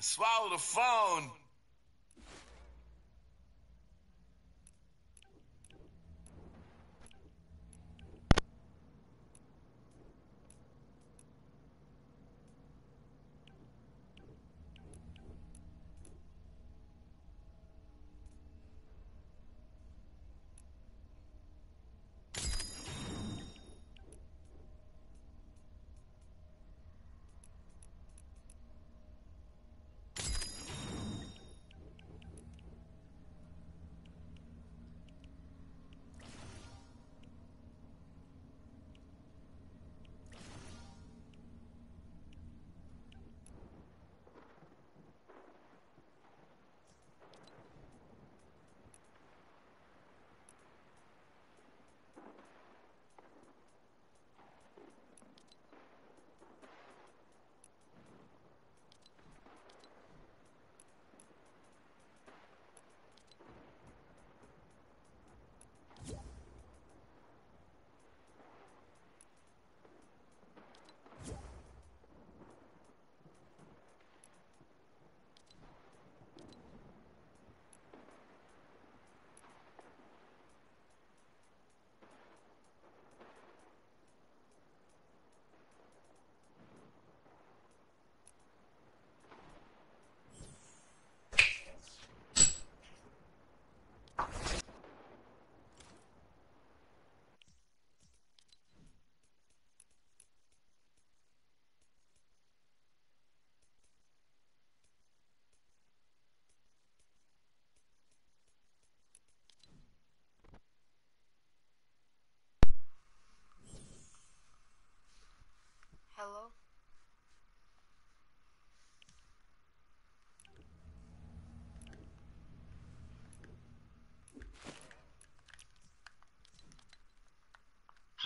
I swallowed phone.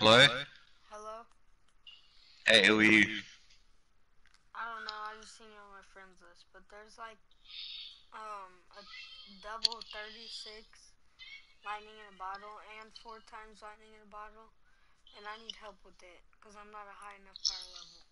Hello? Hello? Hey, who are you? I don't know, I just seen you on my friends list, but there's like um a double 36 lightning in a bottle and four times lightning in a bottle, and I need help with it because I'm not a high enough power level.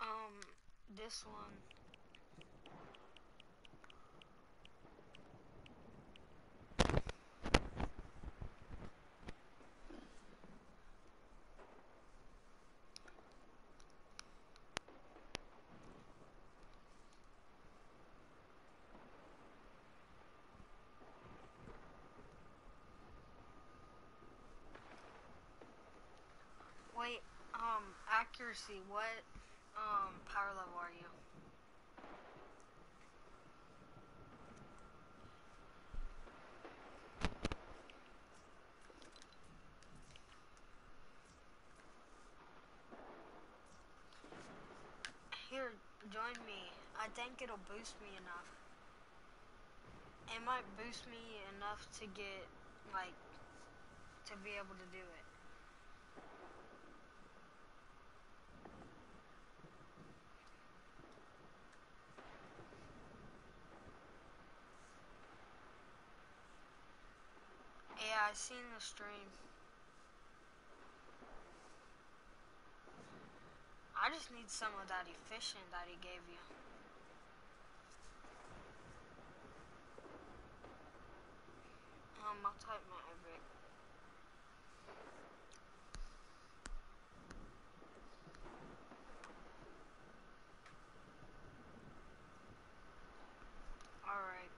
Um, this one. Wait, um, accuracy, what um power level are you? Here, join me. I think it'll boost me enough. It might boost me enough to get, like, to be able to do it. Yeah, I seen the stream. I just need some of that efficient that he gave you. Um, I'll type my epic. Alright.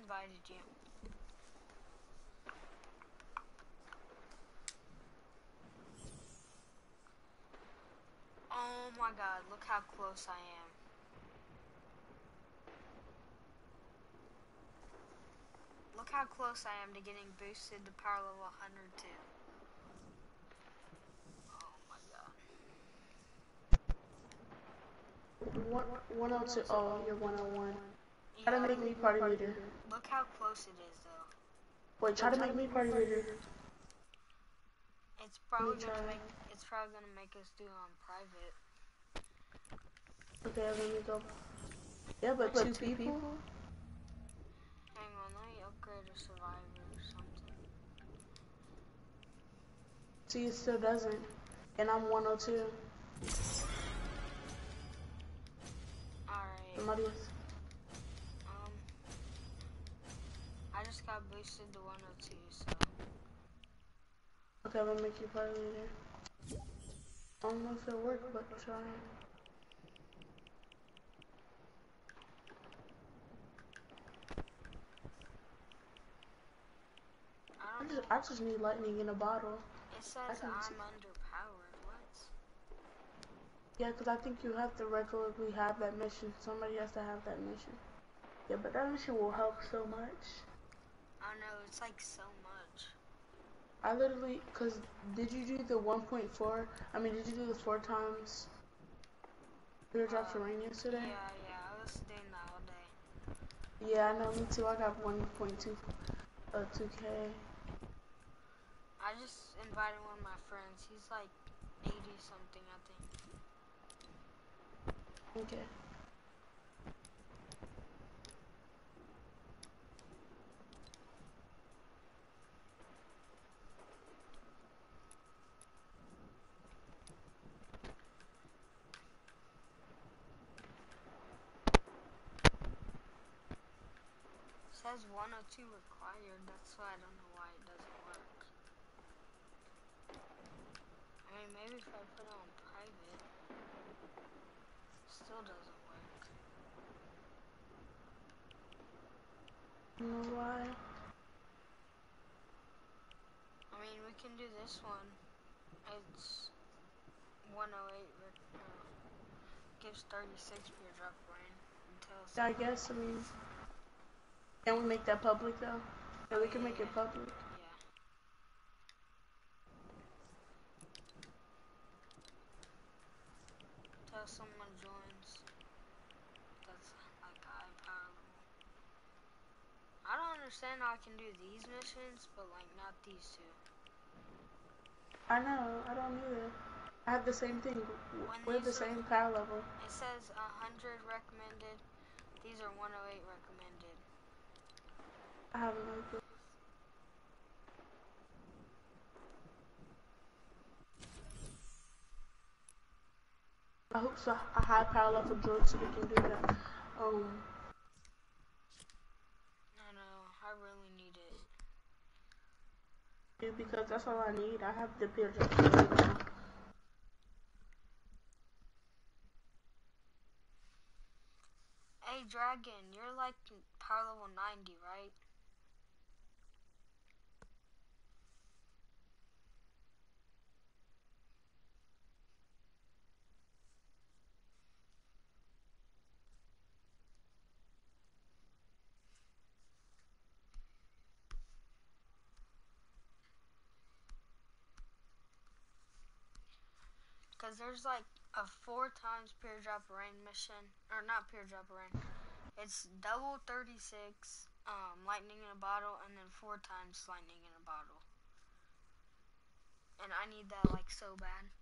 Invited you. Oh my god, look how close I am. Look how close I am to getting boosted to power level 102. Oh my god. One, 102. Oh, you're 101. Try to Yeah, make me party leader. Look how close it is though. Wait, try to make me party leader. It's probably gonna try. make it's probably gonna make us do it on private. Okay, let me go. Yeah, but two people? Hang on, let me upgrade a survivor or something. See, it still doesn't. And I'm 102. Alright. Somebody else. Just got boosted to 102, so Okay, let me make you party leader. I don't know if it'll work, but try. I I just. I just need lightning in a bottle. It says I'm see- underpowered. What? Yeah, because I think you have to regularly have that mission. Somebody has to have that mission. Yeah, but that mission will help so much. Don't know, it's like so much. I literally, because did you do the 1.4? I mean, did you do the four times? Your drop for Uh, rain yesterday? Yeah, yeah, I was doing that all day. Yeah, I know, me too. I got 1.2, uh, 2K. I just invited one of my friends. He's like 80 something, I think. Okay. It says 102 required. That's why I don't know why it doesn't work. I mean, maybe if I put it on private, still doesn't work. You know why? I mean, we can do this one. It's 108. rec- Uh, gives 36 per drop rain until. I guess, I mean, can we make that public though? Yeah, we can make it public. Yeah. Someone joins. That's like high power level. I don't understand how I can do these missions, but like not these two. I know, I don't either. I have the same thing. When We're the same power level. It says 100 recommended. These are 108 recommended. I have no clue. I hope so. A high power level droid so we can do that. Um, I know. I really need it. dude, because that's all I need. I have the pure droid. Hey, Dragon, you're like power level 90, right? Because there's like a four times pure drop rain mission. Or not pure drop rain. It's double 36, um, lightning in a bottle, and then four times lightning in a bottle. And I need that like so bad.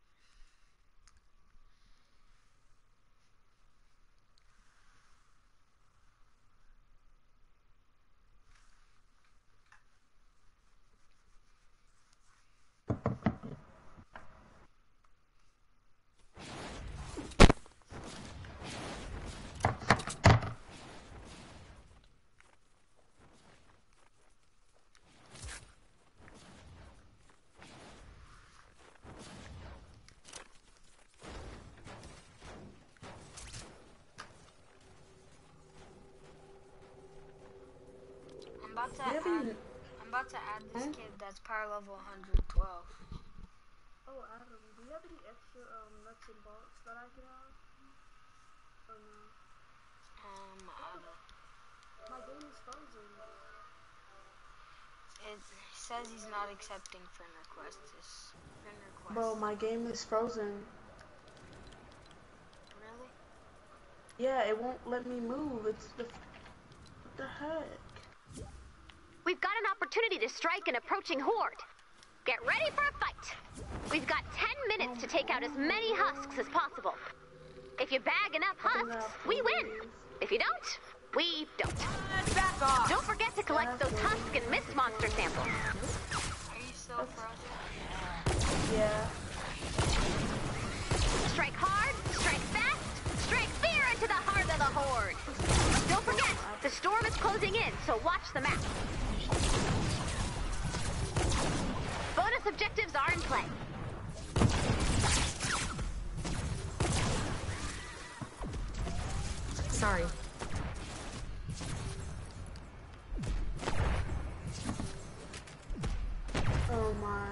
About to Do add. any? I'm about to add this Hmm? kid that's power level 112. Oh, Adam, do you have any extra um nuts and bolts that I can have? Or no? Um, I My game is frozen. it says he's not accepting friend requests. Friend request. Bro, my game is frozen. Really? Yeah, it won't let me move. It's the. What the heck? We've got an opportunity to strike an approaching horde. Get ready for a fight. We've got 10 minutes to take out as many husks as possible. If you bag enough husks, we win. If you don't, we don't. Back off! Don't forget to collect those husk and mist monster samples. Are you still frozen? Yeah. Strike hard, strike fast, strike fear into the heart of the horde. Don't forget, the storm is closing in, so watch the map. Bonus objectives are in play. Sorry. Oh my,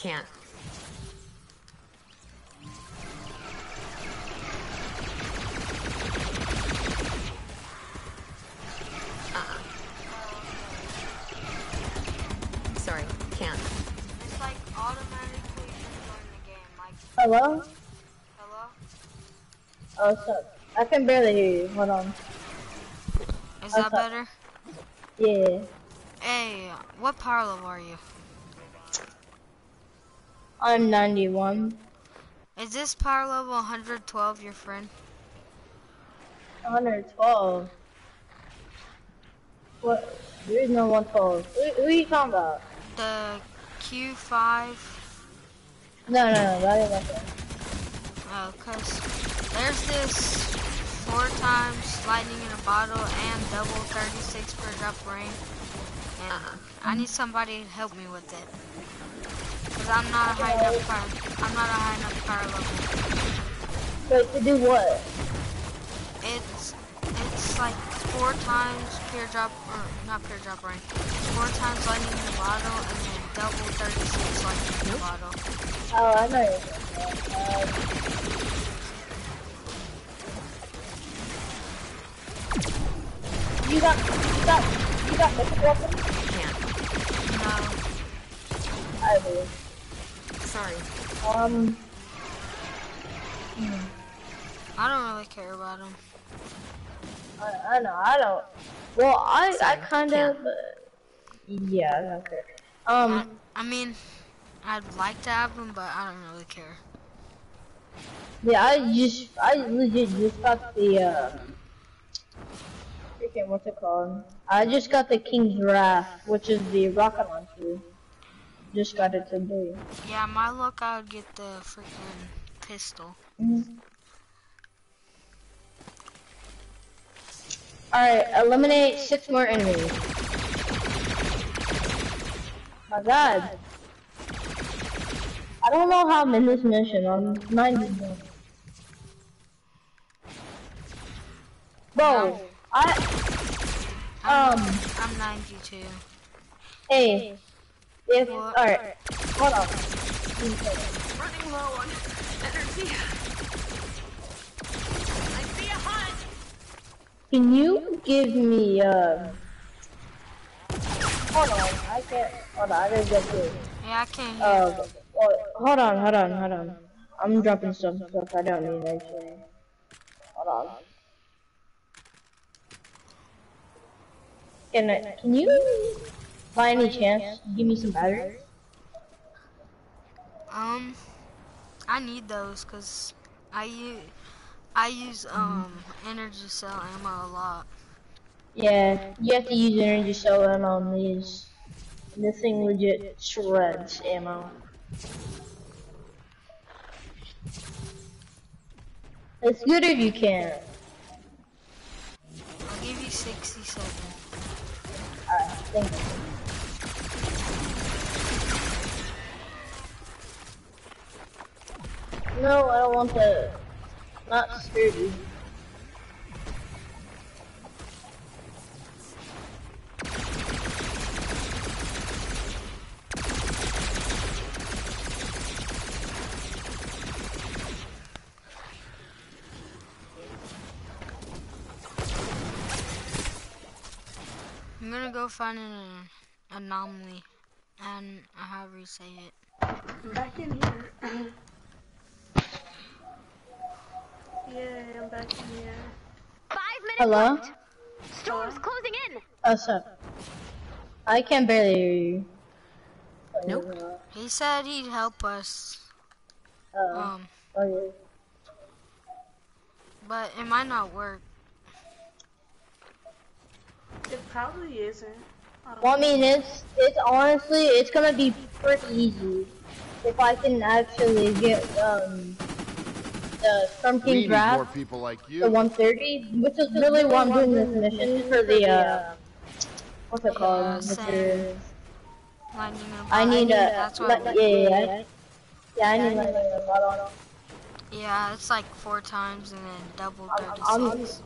Can't. Uh-uh. Sorry, can't. It's like automatically join the game. Like, Hello? hello? Oh, what's up? I can barely hear you. Hold on. Is Okay. that better? Yeah. Hey, what power level are you? I'm 91. Is this power level 112 your friend? 112. What? There is no 112. Who, who are you talking about? The Q5? No, no, no. That. Oh, cause there's this four times lightning in a bottle and double 36 per drop rain. And I need somebody to help me with it. Cause I'm not a high enough power. I'm not a high enough power level. Wait, to do what? It's it's like four times pure drop or not pure drop rain. Four times lightning in the bottle and then double 36 lightning in the bottle. Oh, I know you're saying that. Um, you got, you got, you got mixed weapons? Can't. No. I do. Sorry. Um, I don't really care about them. I, I know, I don't. Well, I, I kind of, yeah, I don't care. Um, I mean, I'd like to have them, but I don't really care. yeah, I just, I legit just got the, uh, freaking, what's it called? I just got the King's Wrath, which is the rocket launcher. Just got it today. Yeah, my luck, I would get the freaking pistol. Alright, eliminate six more enemies. My god. I don't know how I'm in this mission. I'm 91. Bro, I, um, I'm 92. hey, if, alright, hold on. Running low on energy. I see a hut! Can you give me, uh, hold on, I can't, hold on, I didn't get this. Yeah, I can't hear. Uh, well, hold on, hold on, hold on. I'm dropping some stuff I don't need actually. Hold on. Can I, can you, by any chance, give me some batteries? Um, I need those because I use I use um energy cell ammo a lot. Yeah, you have to use energy cell ammo on these This thing legit shreds ammo. It's good if you can. I'll give you 67. Alright, thank you. No, I don't want that. Not sturdy. I'm gonna go find an anomaly, and however you say it. I'm back in here. Yay, I'm back in here. Five minutes Hello? left. Storm's closing in. What's up? I can barely hear you. Nope. He said he'd help us, Uh, um, oh, yeah. but it might not work. It probably isn't. I Well, I mean, it's it's honestly it's gonna be pretty easy if I can actually get um the Storm King need more draft, people like you. the 130, which is really why I'm doing this mission for the uh what's it called? Yeah, Which same. is- Lightning and I bottom. need a That's what. yeah, yeah, yeah, yeah. I need like a bottle. Yeah, it's like four times and then double I'm 36.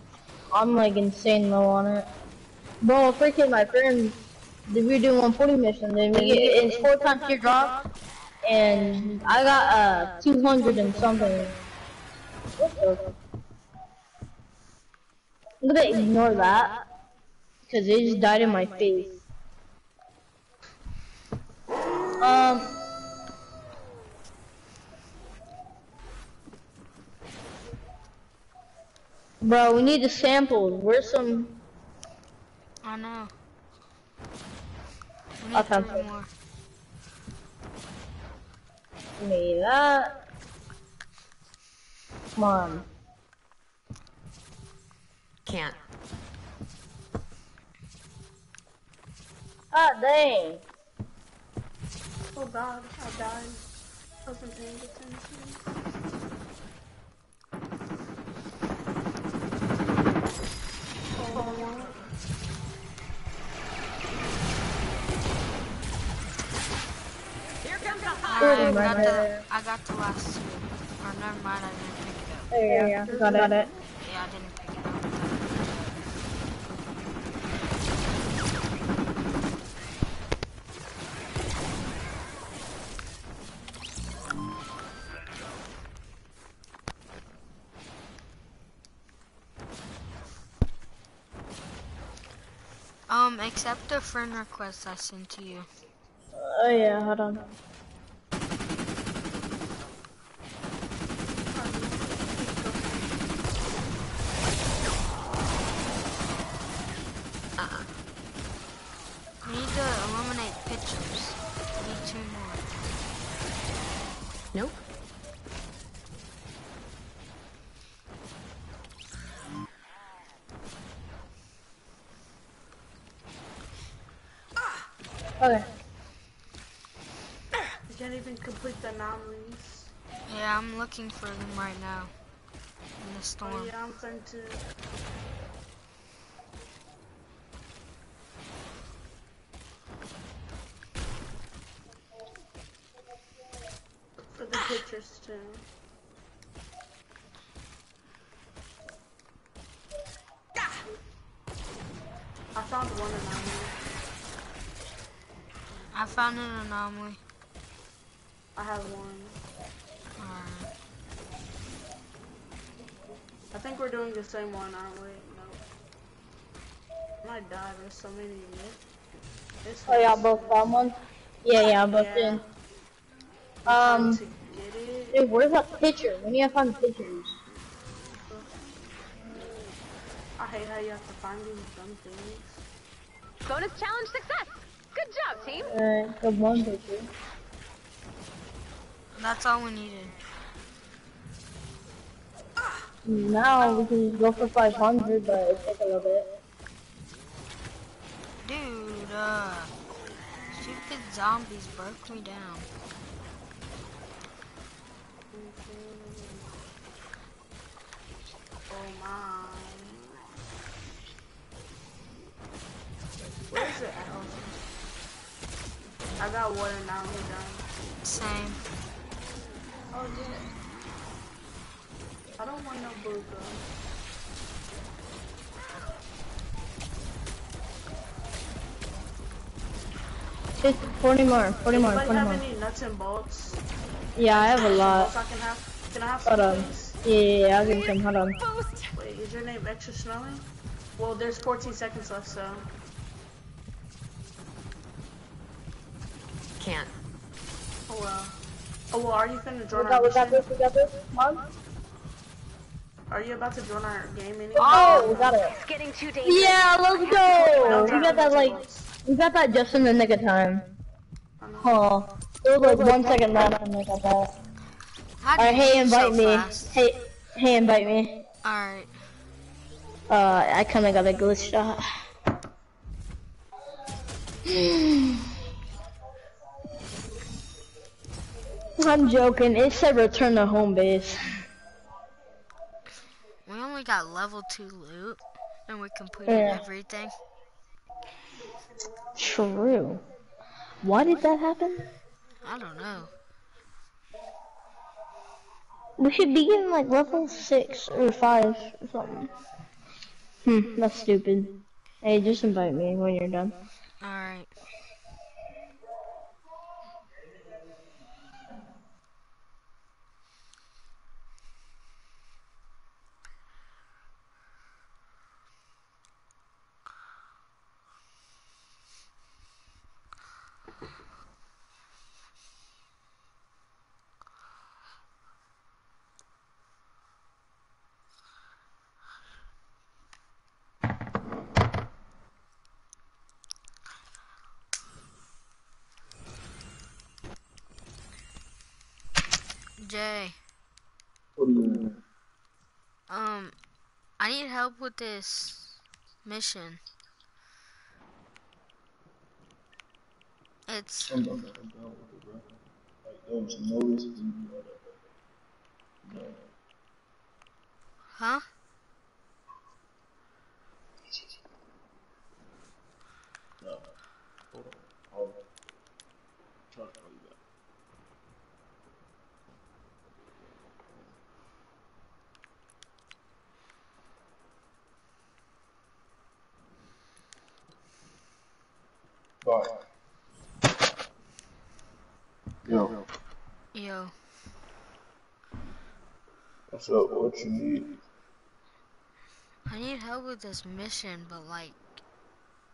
I'm like insane low on it. Bro, freaking my friends, we were doing 140 mission, then we get it's four times your drop, and I got uh 200 and something. I'm gonna ignore that, cause it just died in my face. Um. Bro, we need the samples. Where's some? I know. We need come three more. Give me that. Come on. Can't. Ah, dang. Oh god, I died. Wasn't paying attention. Oh, no. I right got the. I got the last two. Or never mind, I didn't pick it up. There you go. Got it. Yeah, I didn't pick it up. Um, accept the friend request I sent to you. Oh yeah, hold on. Looking for them right now. In the Oh storm. yeah, I'm trying to. For the ah. pictures too. I found one anomaly. I found an anomaly. I have one. Alright. I think we're doing the same one, aren't we? No. I might die. There's so many in it. This Oh yeah, one's- both found one. Yeah, yeah, both Yeah. did. I'm Um, trying to get it. dude, where's that picture? When do you find the pictures? I hate how you have to find these dumb things. Bonus challenge success. Good job, team. Uh, the one picture. That's all we needed. Now we can go for 500, but it take a little bit. Dude, uh. Stupid zombies broke me down. Oh my. Where is it at? I got water now, we done. Same. Oh yeah. I don't want no blue girl. Just 40 more, 40 more, Anybody 40 have more. any nuts and bolts? Yeah, I have a lot. bolts I can have. Can I have some, Hold on. Yeah, yeah, yeah, I'll give you some. Hold on. Wait, is your name extra smelly? Well, there's 14 seconds left, so. Can't. Oh well. Oh well, are you finna join We our got, we got this, we got this. Come on. Are you about to join our game anyway? Oh, we got it. It's getting too dangerous. Yeah, let's go. We got that like, we got that just in the nick of time. I. Oh, there was like one second left and we got that. Alright, hey, invite so me. fast? Hey, hey, invite me. Alright. Uh, I kinda got a glitch shot. I'm joking. It said return to home base. We only got level 2 loot. And we completed Yeah. everything. True. Why did that happen? I don't know. We should be getting like level six or five or something. Hmm, that's stupid. Hey, just invite me when you're done. Alright. Jay. Um, I need help with this mission. It's huh? Yo, Yo, what's up? What you need? I need help with this mission, but like,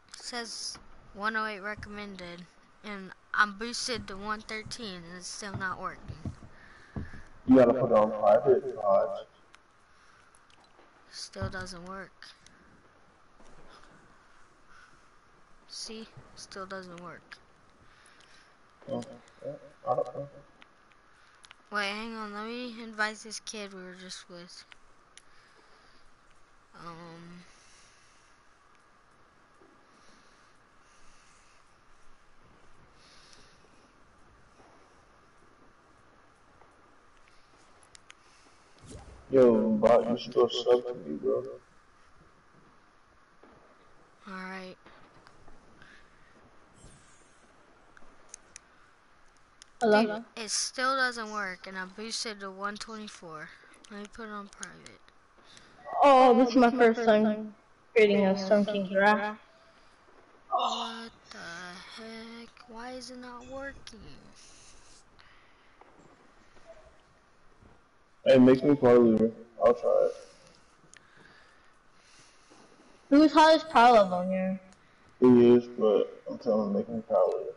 it says 108 recommended, and I'm boosted to 113, and it's still not working. You gotta put on private pods. Still doesn't work. See, still doesn't work. Yeah, I don't know. Wait, hang on. Let me invite this kid we were just with. Um. Yo, bot, you should go sub to me, bro. Alright. Hello. Dude, it still doesn't work, and I boosted to 124. Let me put it on private. Oh, this is oh, my first time creating a Sun King giraffe. Oh. What the heck? Why is it not working? Hey, make me part leader. I'll try it. Who's highest power level on here? He is, but I'm telling him, make me part leader.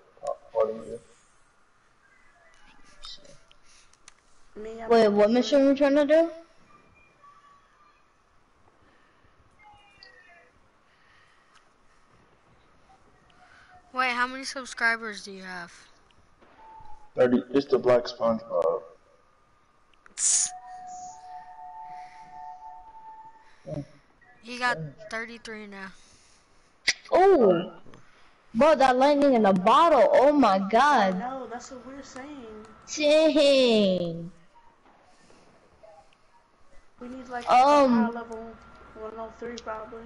Part leader. Me, I'm Wait, what mission are we trying to do? Wait, how many subscribers do you have? 30, it's the black SpongeBob. You got 33 now. Oh, Bro, that lightning in the bottle. Oh my god. No, that's what we're saying. Dang. We need like Um. a high level 103 probably.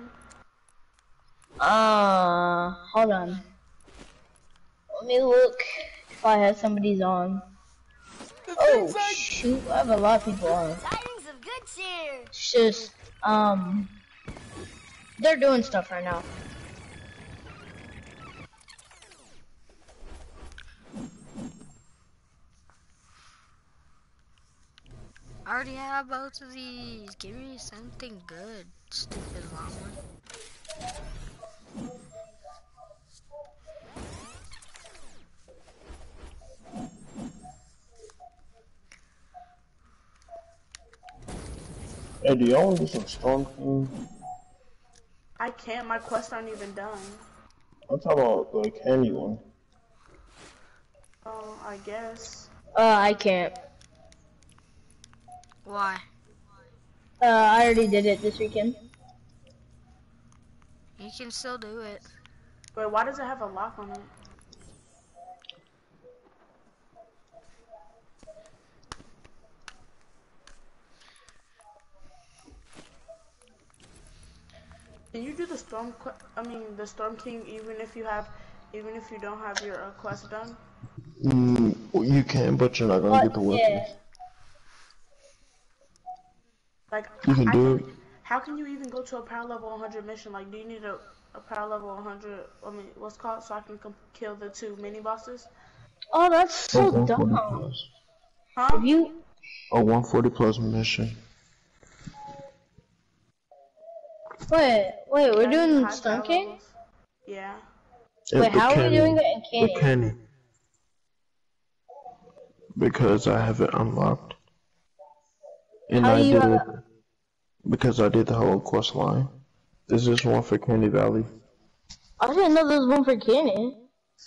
Uh, hold on. Let me look if I have somebody's on. Oh, shoot, I have a lot of people on. Tidings of good cheer. It's just, um, they're doing stuff right now. I already have both of these. Give me something good, stupid llama. Hey, do y'all want to do some Storm King? I can't. My quests aren't even done. I'm talking about the candy one. Oh, I guess. Uh, I can't. Why? Uh, I already did it this weekend. You can still do it. Wait, why does it have a lock on it? Can you do the storm? que- I mean, the storm king, even if you have, even if you don't have your uh, quest done. Mm, well, you can, but you're not gonna get the What? weapon. Yeah. Like, You can I do think- How can you even go to a power level 100 mission? Like, do you need a, a power level 100? I mean, what's called so I can com- kill the two mini bosses? Oh, that's so A 140 dumb. plus. Huh? If you, A 140 plus mission. wait, wait, we're doing high Storm King? Yeah. Yeah, Wait, the how are we doing it in The Canyon? Canny. Because I have it unlocked. And How I you did it because I did the whole quest line. This is one for Canny Valley. I didn't know there was one for Canny.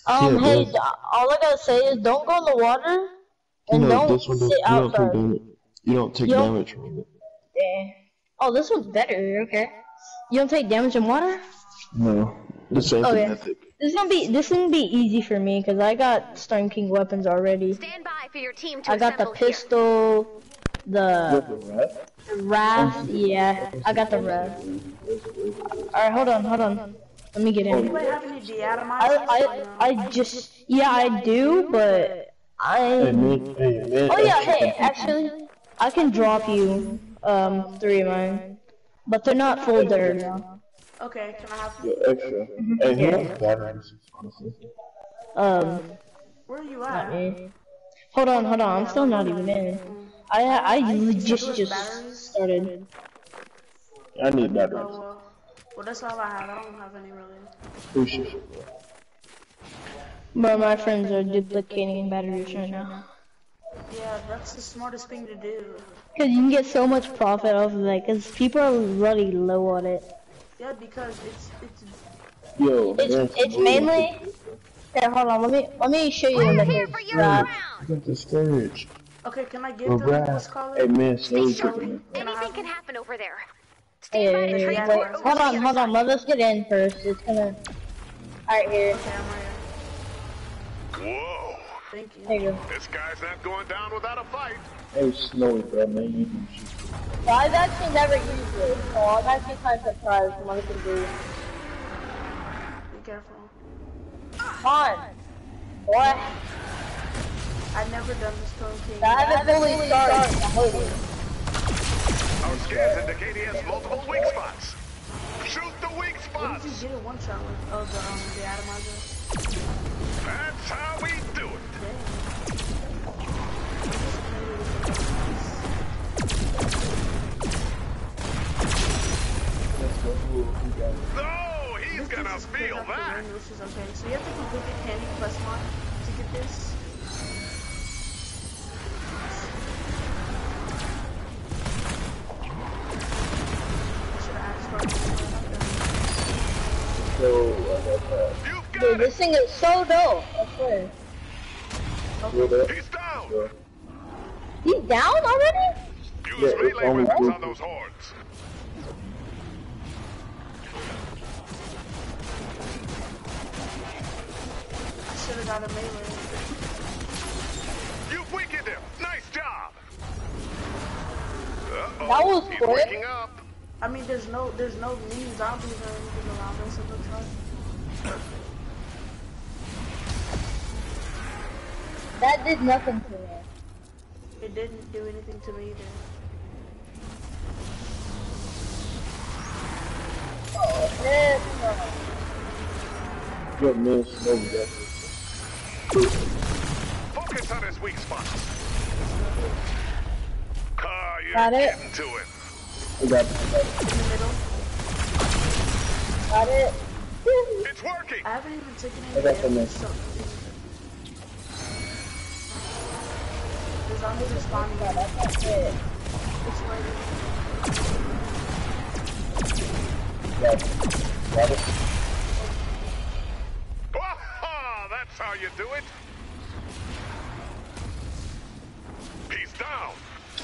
Um, Yeah, hey, d- all I gotta say is don't go in the water and no, don't this one does, sit you don't take outside. damage. You don't take You don't- damage from it. Yeah. Oh, this one's better. Okay. You don't take damage in water. No, the same Oh, thing. Ethic. This is gonna be this is gonna be easy for me because I got Storm King weapons already. Stand by for your team to I got the pistol. here. Pistol, the With the raft. Yeah, I got the raft. All right, hold on, hold on. Let me get in. Anybody have any deatomizers? I I I just yeah I do, but I. man, hey, man. Oh yeah, hey, actually, I can drop you um three of mine, but they're not full dirt now. Okay, can I have? Yeah, extra. Hey, who wants batteries? Honestly. Um, Where are you not at? me. Hold on, hold on. I'm still not even in. I I just just started. I need Oh batteries. well. Well, that's all I have. I don't have any really. Appreciate it. bro. But my friends are duplicating batteries right now. Yeah, that's the smartest thing to do. Cause you can get so much profit off of that. Cause people are really low on it. Yeah, because it's it's Yo, It's man, it's mainly. Here, hold on. Let me let me show you We're here for your raft. round. I got the storage. Okay. Can I get The the rat. what's called? Hey, man, storage. Can Anything can happen over there. Hey, Stand by hey, to hey, wait, transport hold on, hold on. Let us get in first. It's gonna. Alright, here. Okay, I'm right Whoa. Thank you. There you go. This guy's not going down without a fight. Hey, Snowy, bro, man, you do shit. So I've actually never used it, so I'm actually kind of surprised what it can do. Be careful. Come on. What? I've never done the Storm King. I haven't fully started. I'm. Our scans indicate he has multiple weak spots. Shoot the weak What did you get a one shot with? Oh, the um, the atomizer. That's how we do it. No, he's This gonna is clear feel up the that. wind, which okay. So you have to complete the Canny quest line to get this. This thing is so dope. I swear. You're? He's down. Sure. He's down already? Use Yeah, it's melee only weapons two. on those hordes. got a melee. You've weakened him. Nice job. Uh-oh. That was He's quick. up. I mean, there's no, there's no mini zombies or anything around us. It looks like. That did nothing to me. It didn't do anything to me either. Oh, heck. Good miss, no rejected. Focus on his weak spots. Ah, you're Got it. getting to it. We got In the middle. Got it. It's working. I haven't even taken I any damage. Miss. So. The zombies are spawning. That's it. It's waiting. got, got it. Ah, that's how you do it. He's down.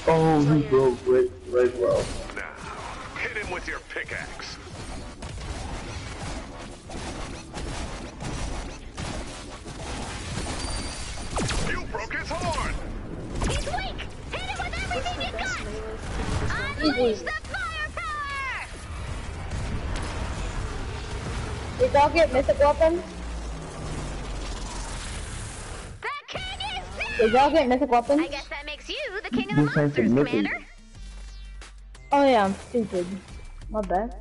Oh, he broke right, right well. Now, hit him with your pickaxe. You broke his horn. He's weak! Hit him with everything you Best got! Unleash the firepower! Did y'all get mythic weapons? The king is dead! Did y'all get mythic weapons? I guess that makes you the king of the This ain't the monsters. Commander. Oh yeah, I'm stupid. My bad.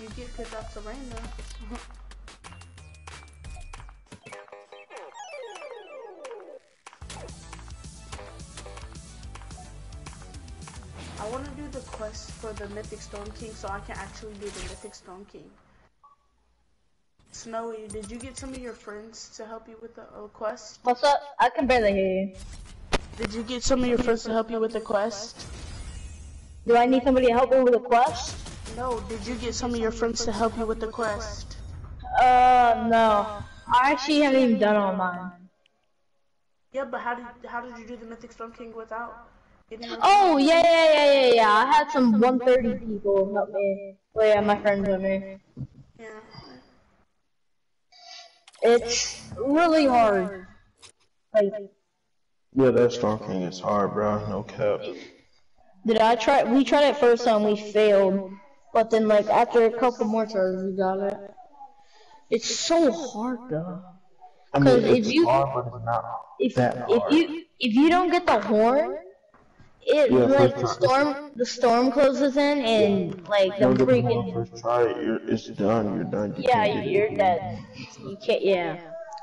You get because that's a random. for the Mythic Storm King so I can actually do the Mythic Storm King. Snowy, did you get some of your friends to help you with the uh, quest? What's up? I can barely hear you. Did you get some of your friends to help you with the quest? Do I need somebody to help me with the quest? No, did you get some of your friends to help you with the quest? Uh, no. I actually haven't even done all mine. Yeah, but how did how did you do the Mythic Storm King without Oh, yeah, yeah, yeah, yeah, yeah. I had some 130 people help me. Well, yeah, my friends with me. Yeah. It's really hard. Like, Yeah, that Storm King is hard, bro. No cap. did I try? We tried it first time, we failed. But then, like, after a couple more tries, we got it. It's so hard, though. I mean, if you- hard, but not If that if you if you don't get the horn, it Yeah, like the storm the storm closes in and like the the freaking first try you're, it's done. You're done. You yeah you're dead. You can't yeah.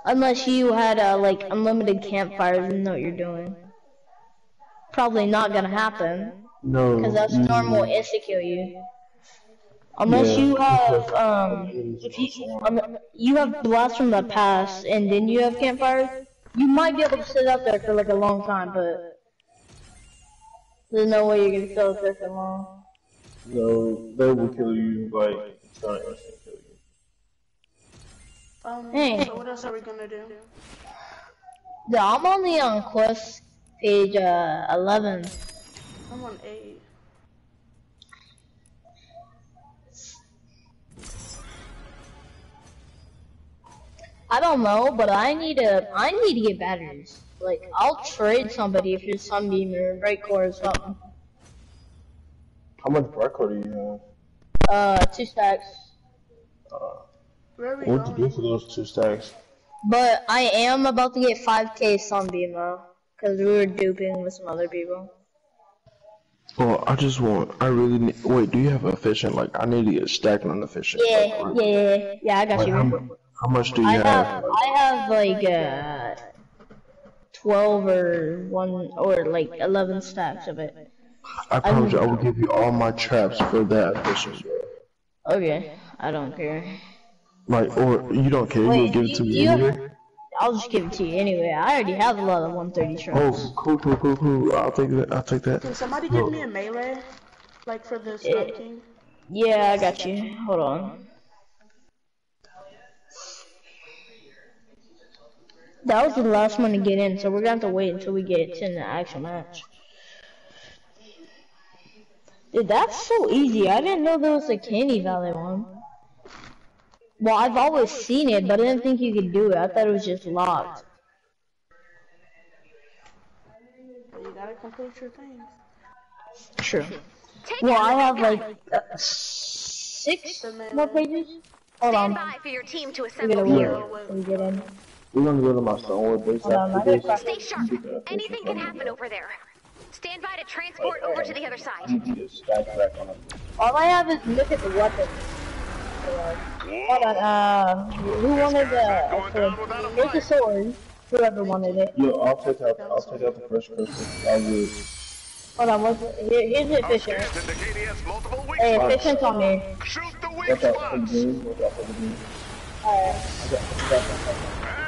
Unless you had uh, like unlimited campfires and know what you're doing. Probably not gonna happen No. because that you- storm will insta kill you. Unless Yeah, you have um if you um, you have blast from the past and then you have campfires, you might be able to sit up there for like a long time, but there's no way you're gonna sit up there for long. No, they will kill you. Like, it's gonna kill you. Um, Hey. so what else are we gonna do? Yeah, I'm only on quest page uh 11. I'm on eight. I don't know, but I need to I need to get batteries. Like I'll trade somebody if you're sunbeam or Brightcore or something. How much record do you have? Uh, two stacks. have? Uh, Where are we what to do for those two stacks? But I am about to get 5k sunbeam though, cause we were duping with some other people. Well, I just want. I really need. Wait, do you have efficient? Like, I need to get stacking on efficient. Yeah, Like, yeah, yeah, yeah, yeah. I got Like, you. how, how much do you I have? have I have like uh 12 or one or like 11 stacks of it. I promise you, I will give you all my traps for that efficient. Okay, I don't care. Like, or you don't care, Wait, you'll give it to me you have- anyway? I'll just give it to you anyway. I already have a lot of 130 traps. Oh, cool, cool, cool, cool. I'll take that. I'll take that. Can somebody give me a melee? Like for the Storm Eh. King? Yeah, I got you. Hold on. That was the last one to get in, so we're gonna have to wait until we get to the actual match. Dude, that's so easy. I didn't know there was a Canny Valley one. Well, I've always seen it, but I didn't think you could do it. I thought it was just locked. You gotta complete your things. True. Well, I have like uh, six more pages. Hold Stand on. by for your team to We're assemble gonna here. wait and get in. We're gonna go to my Stonewood base Hold on, I after gotta this. Stay sharp. Anything can happen over there. Stand by to transport over to the other side. You just backtrack on it. All I have is look at the weapons. Hold on, uh, who wanted the, Going down without a uh, the sword. Whoever wanted it. Yo, I'll take out. I'll take out the first person. I will. Hold on, what's, here, here's the Our efficient. scans indicate he has multiple weak Hey, spots. efficient's on me. Shoot the weak Watch out spots. green. Watch out for the green. Alright.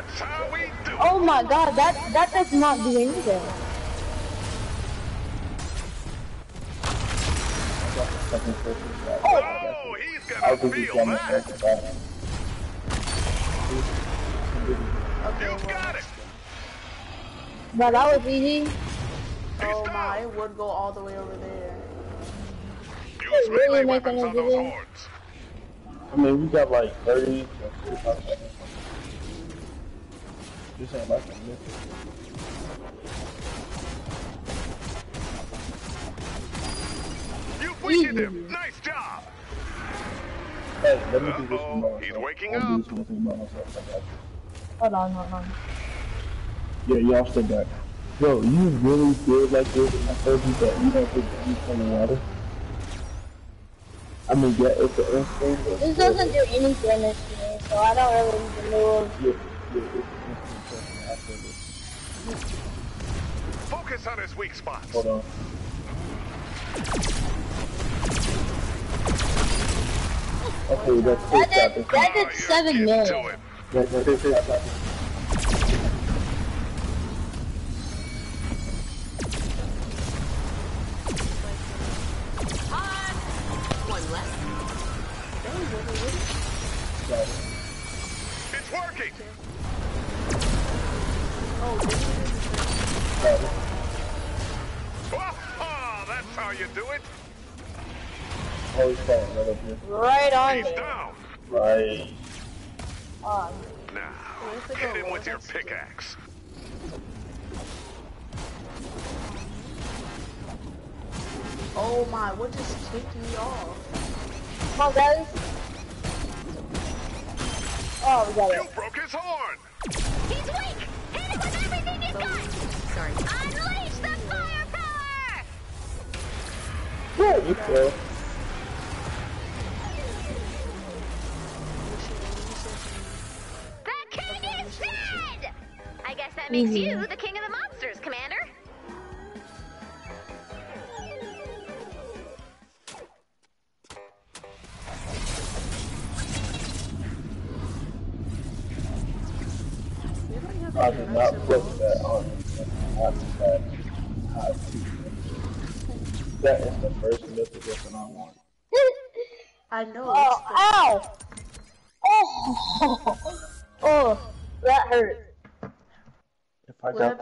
I got, I got that. That's how we do. Oh my god, that, that does not do anything. I got the second person. Oh, he's I'll gonna give you feel that. after that. You got it. But that was easy. Oh my, it would go all the way over there. Use really melee making weapons on those video? I mean, we got like 30 to 45 seconds. This ain't like a minute. You weakened him. Nice job. Hey, let me do this one Uh-oh, he's waking I'll do up. this one by myself. I got you. Hold on, hold on. Yeah, y'all stay back. Bro, you really feel like this and I told you that you don't think you from the water? I mean, yeah, it's an instinct. but- This doesn't do any damage to me, so I don't really even know. Yeah, weak spots. Hold on. Okay, that's That it. did, that did you're seven getting million. to it. That's it. That's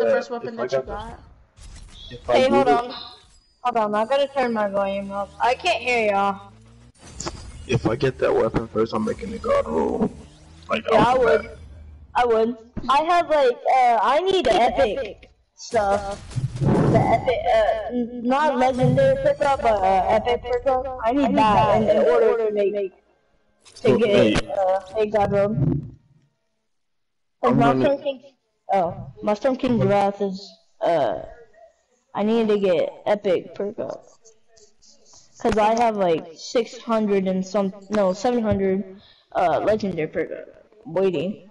the, was got that the that, first weapon that you got the- got? If I Hey, hold on. Hold on, I gotta turn my volume up. I can't hear y'all. If I get that weapon first, I'm making the god roll. Like Yeah, off I would. bat. I would. I have like, uh, I need epic stuff. The epic, uh, n- not legendary pickup, but uh, epic pickup. I need that in, in order to make, to Well, get, hey. uh, a god robe. Cause I'm my gonna- Storm King, oh, my Storm King's Wrath is, uh, I need to get epic pickup. Cause I have like 600 and some, no, 700, uh, legendary pickup waiting.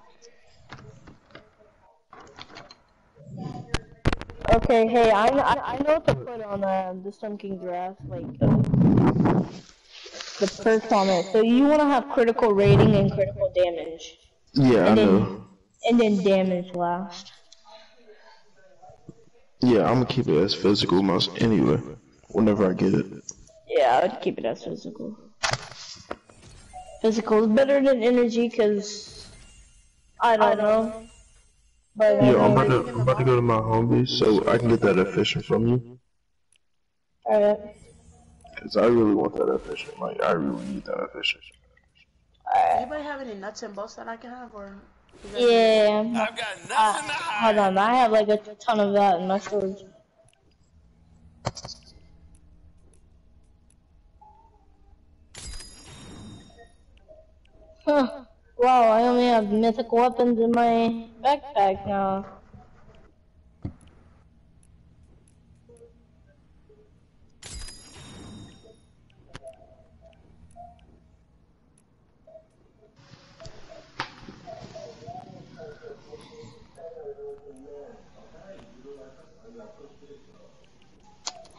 Okay, hey, I, I, I know what to put on uh, the Storm King's Wrath, like uh, the perks on it. So you want to have critical rating and critical damage, Yeah, I And then- know. And then damage last. Yeah, I'm gonna keep it as physical most anyway. Whenever I get it. Yeah, I would keep it as physical. Physical is better than energy, cause I don't know. But Yeah, I'm about to I'm about to go to my home base so I can get that efficient from you. alright. Cause I really want that efficient. Like I really need that efficient. Alright. Anybody have any nuts and bolts that I can have, or? Yeah. I've got nothing Uh, to hold on, I have like a ton of that in my storage. Huh. Wow, I only have mythic weapons in my backpack now.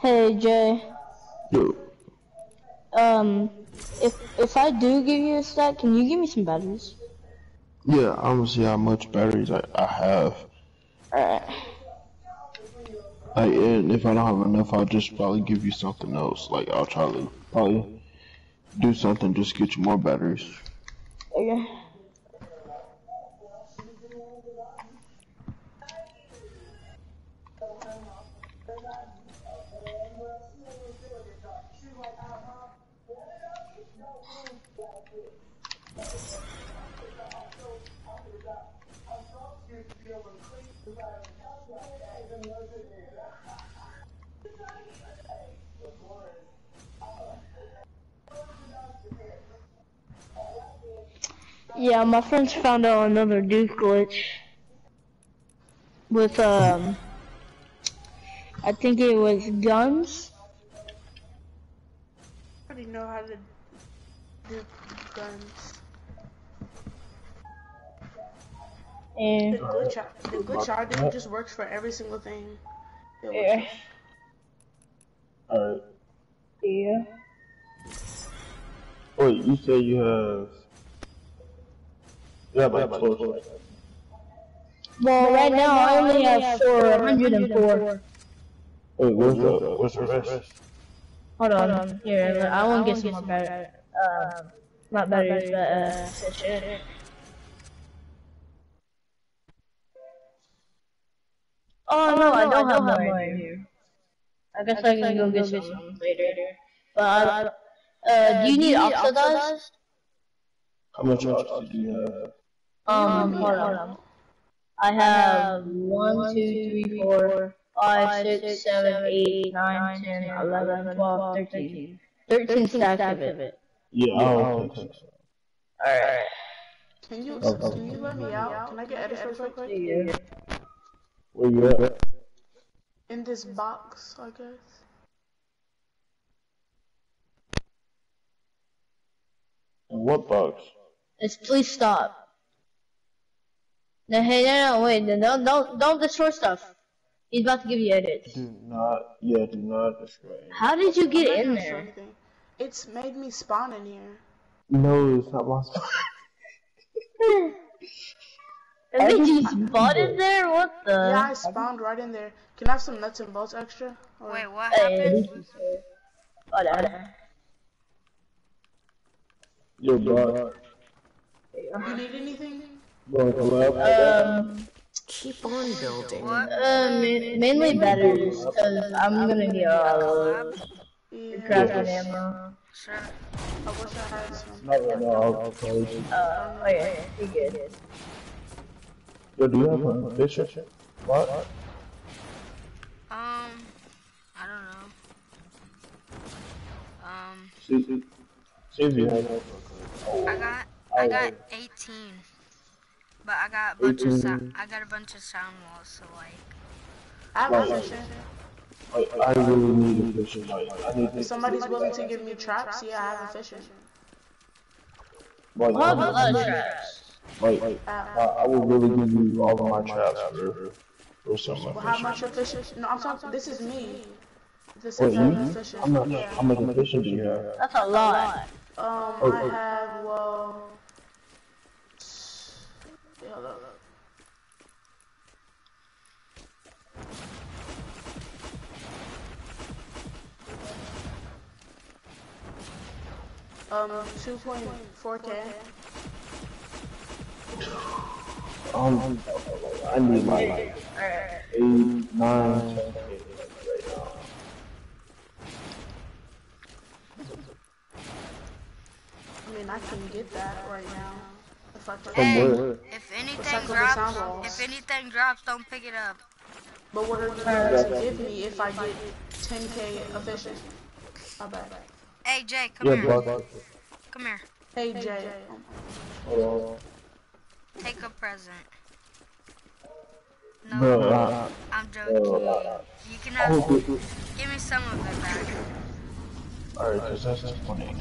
Hey Jay. Yo, Um, if if I do give you a stack, can you give me some batteries? yeah, I'm gonna see how much batteries I, I have. Alright. Like, and if I don't have enough, I'll just probably give you something else. Like, I'll try to probably do something just to get you more batteries. Okay. Yeah, my friends found out another Duke glitch with um, I think it was guns. I already know how to do guns. And The glitch, I, the glitch I do just works for every single thing. It yeah, works. Alright. yeah. Wait, you say you have. You have like 12 right? Well, right now I only have 404. Wait, where's the, where's the rest? Hold on, here, I want to get some more batteries. Um, not batteries, but uh, shit. Oh no, I don't have more in here. I guess I can go get some later. But I, uh, do you need oxidized? How much oxygen do you have? Um, hold on. I have one, two, three, four, five, six, seven, eight, nine, ten, eleven, twelve, thirteen. Thirteen stacks of it. Yeah, I don't think so. Alright. Can you Okay. can you let me out? Can I get edits real quick? Yeah. Where you at? In this box, I guess. In what box? It's please stop. No, hey, no, no, wait, no, don't, don't, don't destroy stuff. He's about to give you edits. Do not, yeah, do not destroy it. How did you get in there? anything. It's made me spawn in here. No, it's not my spot. I think you spotted there? What the? Yeah, I spawned right in there. Can I have some nuts and bolts extra? Or- Wait, what Hey, happened? Whatever. Yo, bro. Do you need anything? You want? Um, Keep on building. What? uh, ma- mainly batteries, because I'm gonna get all of those. Yeah. Crafting ammo. Sure. I wish I had some. Not right now, I'll, I'll tell you. Uh, okay, you good. Yo, do you have a fisher? What? Um, I don't know. Um, See, see, see if you have I got I got 18, but I got a bunch of sound. I got a bunch of sound walls, so like. I have a fishing. Like, I really need a fisher. Like, I need If somebody's willing to give me traps, yeah, I have a fishing. Like, I'll have a lot of traps. like, I, I will really give you all of my traps for, for something Well, how much a fishing? No, I'm talking. This is me. This Wait, is having a you? fishing. I'm not, Yeah. how much fishing do you have? That's a lot. Um, Oh, I oh. have Um, 2.4k. Um, I need like eight, nine, ten K right now. I mean, I I can get that right now. If I can. Hey, if anything Recycle the drops, if anything drops, don't pick it up. But what are you going to give me if I get 10k efficient? My bad. Hey Jay, come Yeah, here. bro. Come here. Hey Jay. Hold on. Take a present. No, Bro, uh, I'm joking. You can have. oh, Give me some of it back. Alright, cause that's just funny.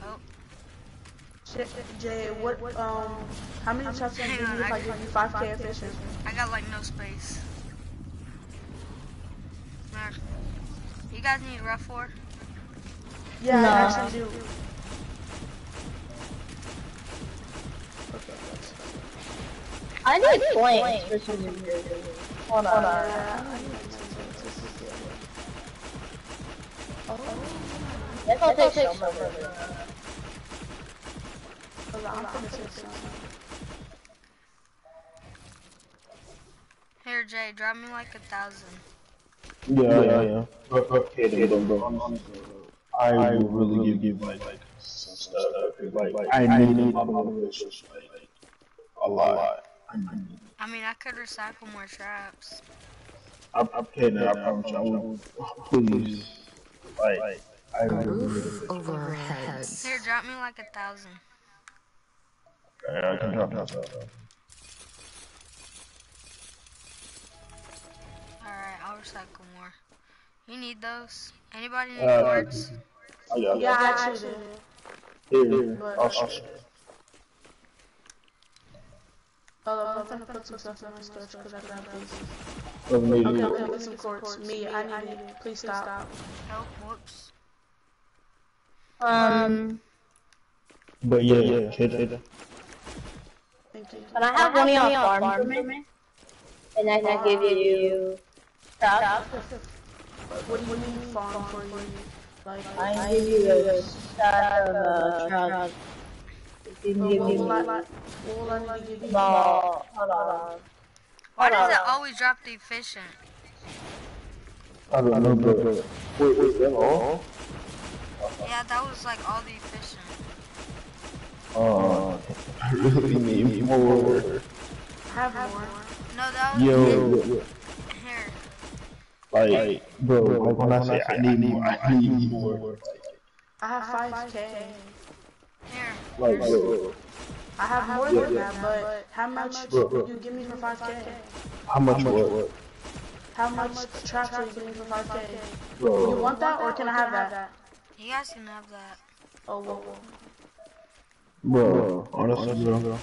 Oh, Jay, what, um, how many shots can I give you on, if I I give you 5k efficient? I got like no space. You guys need rough four? Yeah, No. I actually do. I need flanks for some reason. Hold on. That's gonna take so. Hold on, I'm finna say. Here, Jay, drop me like a thousand. Yeah, yeah, yeah. But, okay, then, bro, bro, I will really give you like, like some stuff. Like, like I need a lot of motivation, like, like a lot. I need. I mean, I could recycle more traps. I'm, I'm kidding. I promise you. I will. Please, like, I really, really, Roof over our heads. Here, drop me like a thousand. I can drop that. Alright, I'll recycle more. You need those? Anybody need Uh, quartz? Oh yeah. Yeah, I actually do. Here, I'll show you. Hold on, I'm finna put some stuff in my storage because I got these. Let me- Okay, okay, get some quartz. Me, I need it. Please stop. Oh, whoops. Um, But yeah, yeah, yeah. Thank you. can I have one of y'all farm for me? And I can give you traps. What do you need farm for you? Like, I give you a stack of uh, traps. If you can what give will I, me what will I need to give you? small, hold on. Why does it always drop the efficient? I don't know, but wait, wait, that all? Yeah, that was like all the efficient. Uh, I really need more. Have more. No, that was Yo, here. Like, bro, like when I say I need more, I need more. I have 5k. Here. Like, bro, I have more Yeah, than yeah. that, but how much Bro, bro. would you give me for 5k? how much what? How much trash are you giving me for 5k? Bro, You want that or can I have that? You guys can have that. Oh, whoa, whoa. bro, honestly, bro.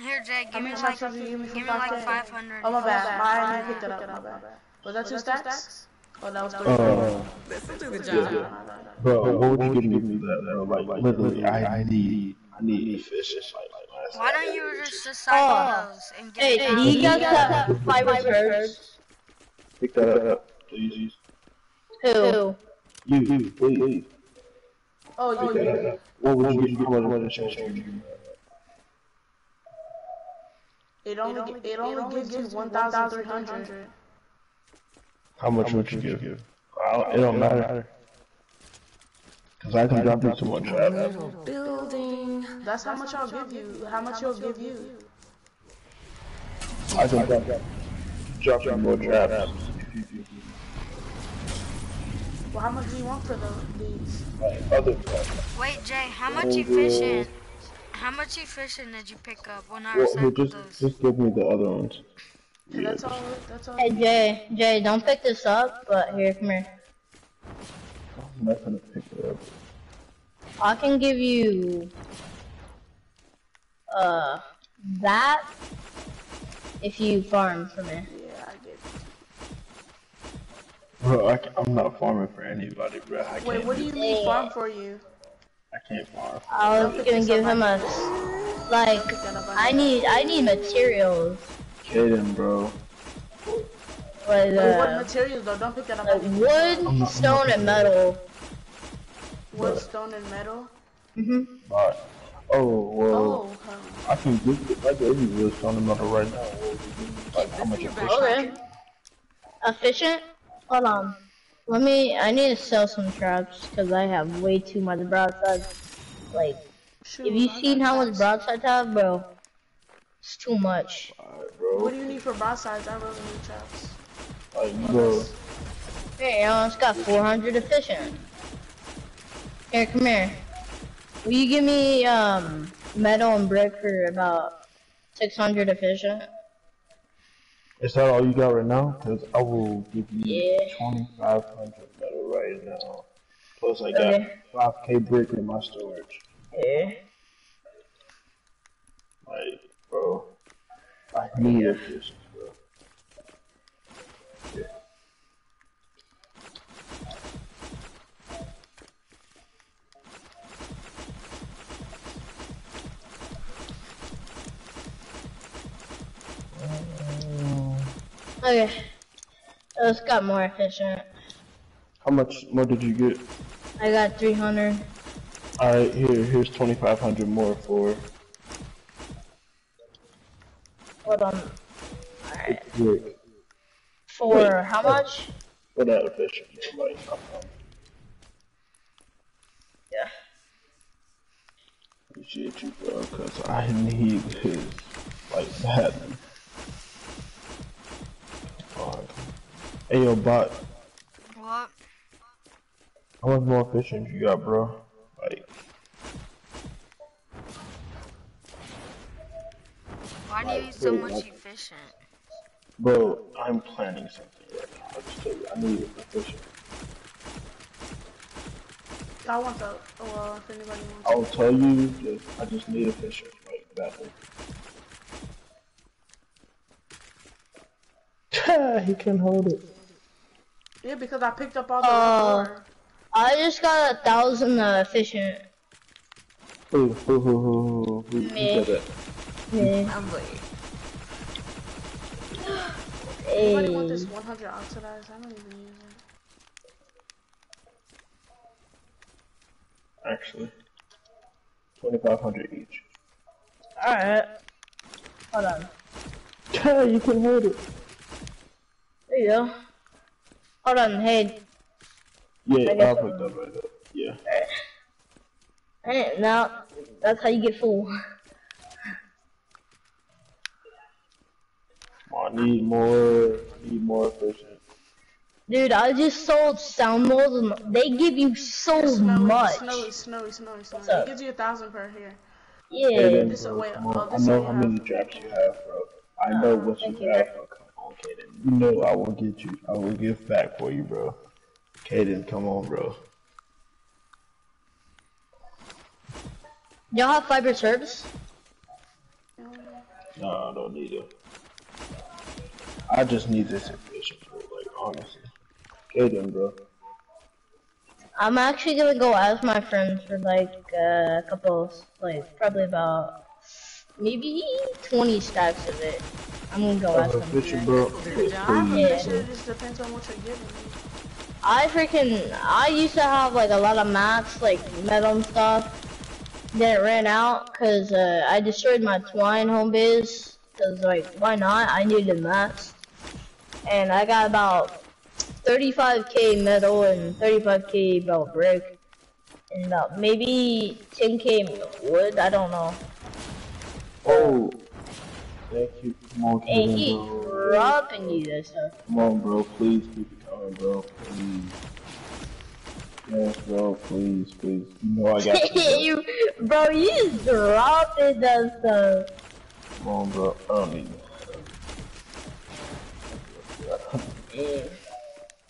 Here, Jay, give me many like, trash are you giving me give me like 500. Oh, my bad. My, I didn't pick that up. My bad. Was that two stacks? Oh, that was three. Uh, Listen to the yeah, yeah. Bro, what would you give me for that, bro? Like, literally, I, I need, I need efficient, like, like, Why don't you just recycle those and get Hey, it do you out? guys have fiber herbs? pick that up, please. Who? You, you, please. Oh, you, Pick that up. What would you give? How much would you change? It only, it only gives you 1,300. How much would you give? I don't, it don't matter. Cause I can drop you some more trap. Little building. That's how much I'll give you. How much he'll give you. I can drop, drop you more trap. Well, how much do you want for the, these? Other trap. Wait, Jay, how much efficient? How much efficient did you pick up when I Well, here, recycled just, those? just give me the other ones. Yeah, that's all. That's all. Hey Jay, Jay, don't pick this up, but here, come here. I'm not gonna pick it up. I can give you, uh, that if you farm for me. Yeah, I get. Bro, I I'm not farming for anybody, bro. I can't. Wait, what do you need farm for you? I can't farm. I was gonna give him a, like, I need, I need materials, Kidding, bro. like, What uh, materials though? Don't pick that up. like wood, stone, and metal. Wood, stone, and metal. Mhm. But, oh, well, Oh, huh. I can get, I can give you on the metal right now. Like, how much efficient? Okay. Efficient? Hold on. Let me. I need to sell some traps because I have way too much broadside. Like, Shoot, if you seen how much traps. broadside I have, bro, it's too much. Alright, bro. What do you need for broadsides? I really need traps. Like, bro. Hey, I almost got 400 efficient. Here, come here. Will you give me um metal and brick for about 600 efficient? Is that all you got right now? Because I will give you Yeah. 2500 metal right now. Plus, I got Okay. 5k brick in my storage. Yeah. Like, bro. I need a fish, bro. Yeah. Okay. Let's got more efficient. How much more did you get? I got 300. Alright, here, here's 2500 more for Hold on. Alright. brick. For how much? For that efficient. Um, Yeah. appreciate you, bro, because I need his, Like, badly. Fuck. Hey, yo, bot. What? How much more efficient you got, bro? Like, Why do you need so much efficient? bro, I'm planning something right now. I'll just tell I need efficient. I want the. Well, if anybody wants. I'll tell you, just, I just need efficient, like, badly. he can hold it. Yeah, because I picked up all the. Uh, ore. I just got a thousand uh, efficient. Who, who, who, who, who, who, who Me. Said that? Yeah. I'm like, Anybody want this 100 oxidized? I don't even use it. Actually, 2500 each. Alright. Hold on. Yeah, you can hold it. There you go. Hold on, hey. Yeah, I guess I'll put that right up. Yeah. Hey, now, that's how you get full. Come on, I need more, I need more efficient. Dude, I just sold sound molds and they give you so Snowy, much. snowy, snowy, snowy, snowy. up? It gives you a thousand per here. Yeah. Hey, then, This- bro, wait, come oh, on. I know how many traps you have, bro. I know what thank you you. have, bro. Come on, Kaden. You know I will get you. I will give back for you, bro. Kaden, come on, bro. Y'all have fiber service? No, I don't need it. I just need this efficient, bro. Like, honestly. Kaden, bro. I'm actually gonna go ask my friends for like uh, a couple, like probably about maybe 20 stacks of it. I'm gonna go ask them. efficient, bro. I Yeah. efficient, it just depends on what you're giving me. I freaking, I used to have like a lot of mats, like metal and stuff. Then it ran out because uh, I destroyed my twine home base. Cause like, why not? I needed mats. And I got about 35k metal and 35k about brick. And about maybe 10k wood, I don't know. Oh. Thank you. Come on, And he bro. dropping you this stuff. Come on, bro. Please keep it coming, bro. Please. Yes, bro. Please, please. You know I got you. you, bro, you just dropping that stuff. Come on, bro. I don't need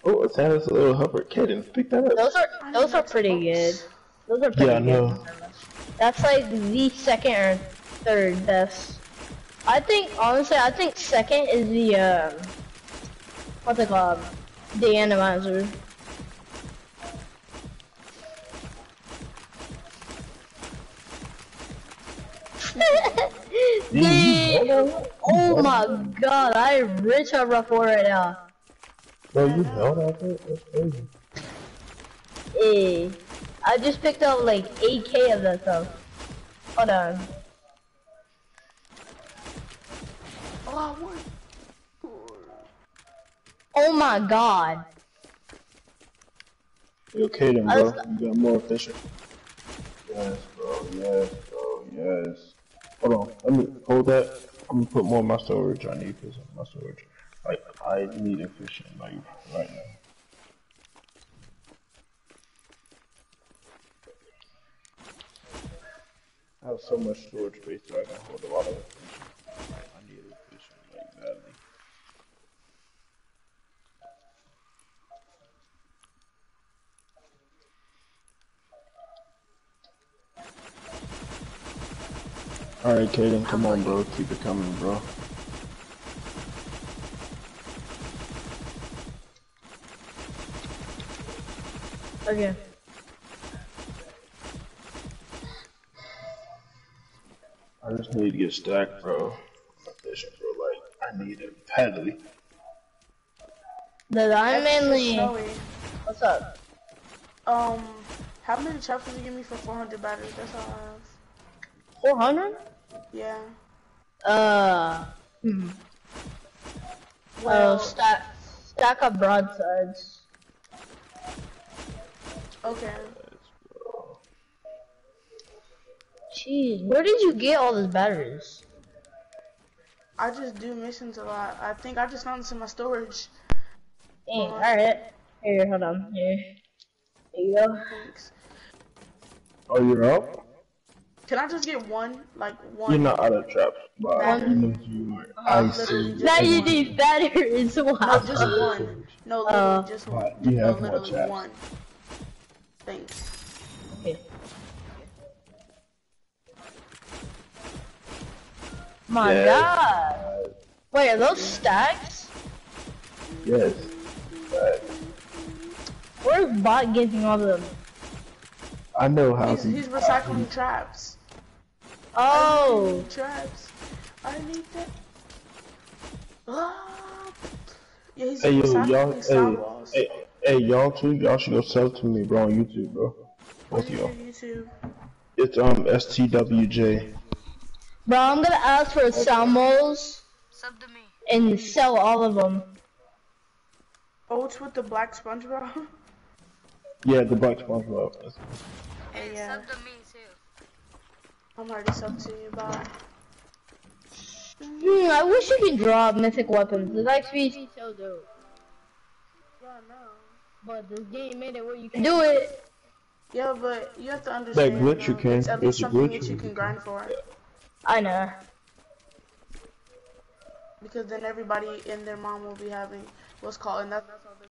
Oh, it sounds a little hover. Kaden, pick that up. Those are those are pretty good. Those are pretty Yeah, I good. know. That's like the second or third best. I think honestly, I think second is the um, what's it called? The animizer. Dude, oh my god, I rich on rough war right now. Bro, you held out there? That's crazy. Hey, I just picked up like 8k of that stuff. Hold on. Oh, I want. Oh my god. Yo, Kaden, I bro, you got more efficient. Yes, bro. Yes, bro. Yes. Hold on. Let me hold that. I'm gonna put more my storage. I need this my storage. Like I need efficient, like right now. I have so much storage space I can hold a lot of efficient. I need efficient, like badly. Alright, Kaden, come on, bro. Keep it coming, bro. Okay. I just need to get stacked, bro. Efficient, bro. Like, I need it badly. The I'm mainly. Snowy. What's up? Um, how many choppers you give me for 400 batteries? That's all I have. 400? Yeah. Uh. Hmm. Well, Well, stack stack up broadsides. okay. Jeez, where did you get all those batteries? I just do missions a lot. I think I just found this in my storage. Dang, alright. Here, hold on. Here. There you go. Thanks. Oh, you're up? Can I just get one? Like one? You're not out of traps, but I One. know you are Uh, icy. literally just Now you one. need batteries. Wow. No, just one. No, literally Uh, just one. Right, you no, have literally chaps. one. Thanks. Okay. My Yes. god. Wait, are those stacks? Yes. Right. Where's bot getting all the I know how He's, he's recycling traps. Oh Traps. I need that. Ah. Yeah, he's Hey yo, y'all. sidewalls. Hey, hey, hey, y'all too. Y'all should go sub to me, bro, on YouTube, bro. Both of y'all. YouTube. It's um STWJ. Bro, I'm gonna ask for Salmos Sub to me. and sell all of them. Oh, it's with the black SpongeBob. Yeah, the Black SpongeBob. Hey, yeah. sub to me too. I'm already sub to you. Bye. Hmm, I wish you could drop mythic weapons. It's actually so dope. Yeah, no. But this game made it where you can do it. Yeah, but you have to understand. glitch you though, can. It's at least It's a something glitch that you you can can- grind for. I know. Because then everybody and their mom will be having what's called, and that's, that's how the